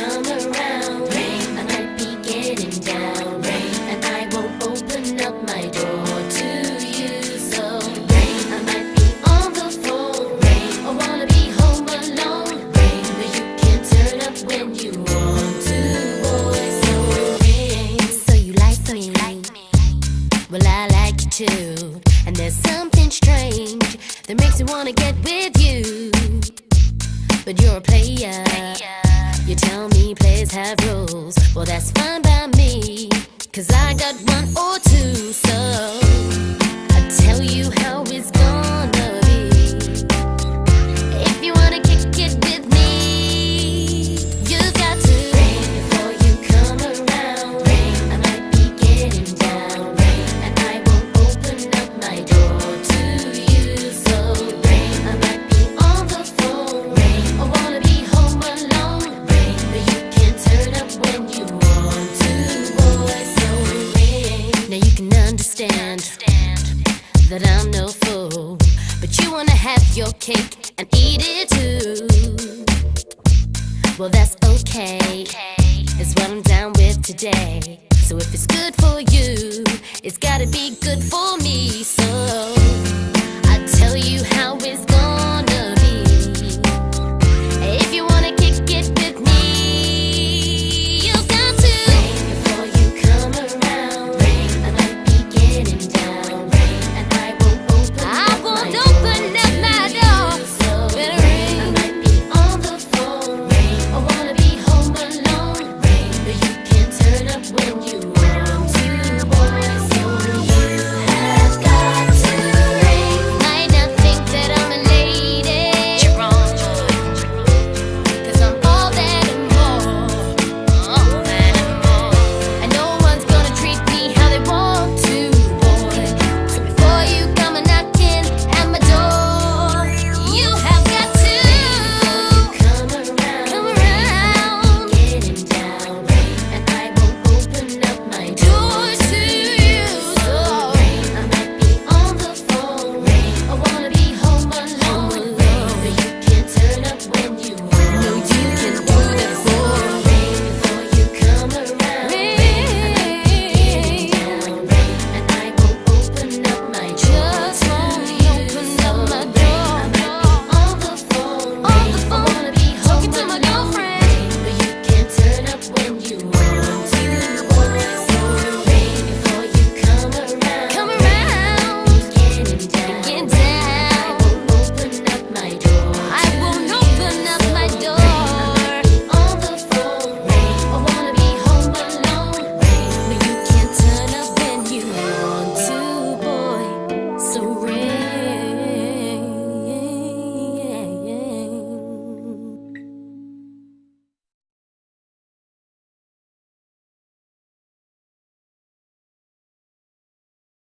come around, rain, I might be getting down, rain, and I won't open up my door to you. So, rain, I might be on the phone, rain, I wanna be home alone, rain, but you can turn up when you want to, boy. So, rain, So you like me? Well, I like you too. And there's something strange that makes me wanna get with you. But you're a player. You tell me players have rules. Well, that's fine by me. Cause I got one or two. So I tell you how it's gonna that I'm no fool, but you wanna have your cake and eat it too. Well, that's okay. It's what I'm down with today. So if it's good for you, it's gotta be good for me.